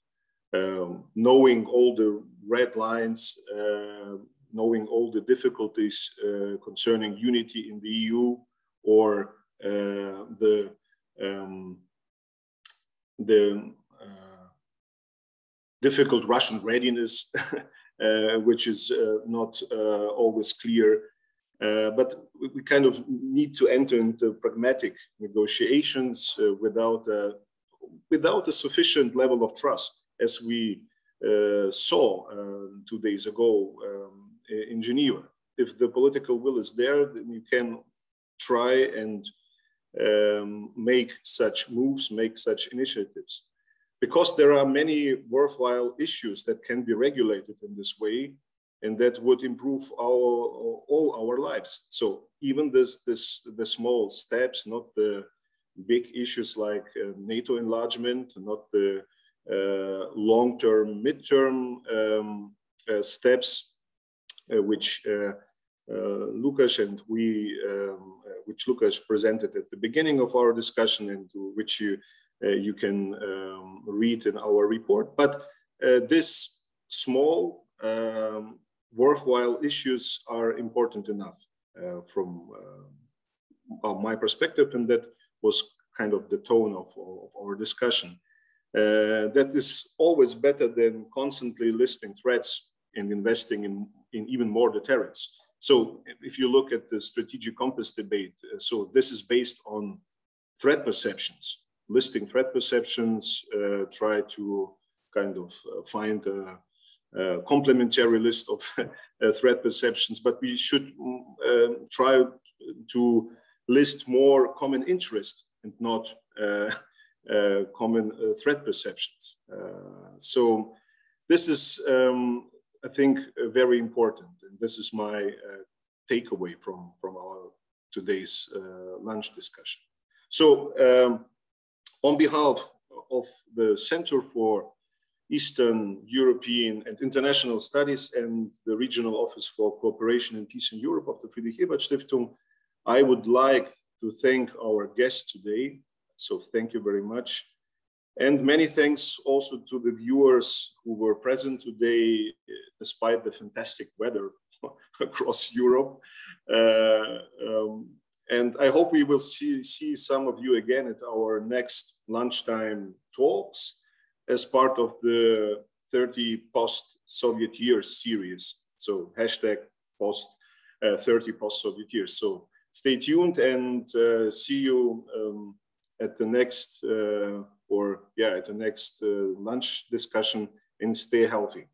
Speaker 1: um, knowing all the red lines, uh, knowing all the difficulties uh, concerning unity in the EU or uh, the um, the uh, difficult Russian readiness, uh, which is uh, not always clear. But we kind of need to enter into pragmatic negotiations without a, without a sufficient level of trust, as we saw two days ago um, in Geneva. If the political will is there, then you can try and um, make such moves, make such initiatives. Because there are many worthwhile issues that can be regulated in this way and that would improve our, all our lives. So even this, this, the small steps, not the big issues like uh, NATO enlargement, not the uh, long-term, mid-term um, uh, steps, uh, which uh, uh, Lukasz and we, um, which Lukasz presented at the beginning of our discussion and which you, you can um, read in our report. But this small, um, worthwhile issues are important enough from my perspective, and that was kind of the tone of, of our discussion. Uh, that is always better than constantly listing threats and investing in, in even more deterrence. So if you look at the strategic compass debate, uh, so this is based on threat perceptions, listing threat perceptions, uh, try to kind of uh, find a, complementary list of uh, threat perceptions, but we should um, try to list more common interest and not uh, uh, common threat perceptions. so this is um, I think, uh, very important. And this is my uh, takeaway from, from our today's uh, lunch discussion. So um, on behalf of the Center for Eastern European and International Studies and the Regional Office for Cooperation and Peace in Europe of the Friedrich Ebert Stiftung, I would like to thank our guests today. So thank you very much. And many thanks also to the viewers who were present today, despite the fantastic weather across Europe. Uh, um, and I hope we will see, see some of you again at our next lunchtime talks as part of the 30 post-Soviet years series. So hashtag post uh, 30 post-Soviet years. So stay tuned and uh, see you um, at the next uh, or yeah, at the next uh, lunch discussion and stay healthy.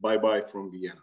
Speaker 1: Bye bye from Vienna.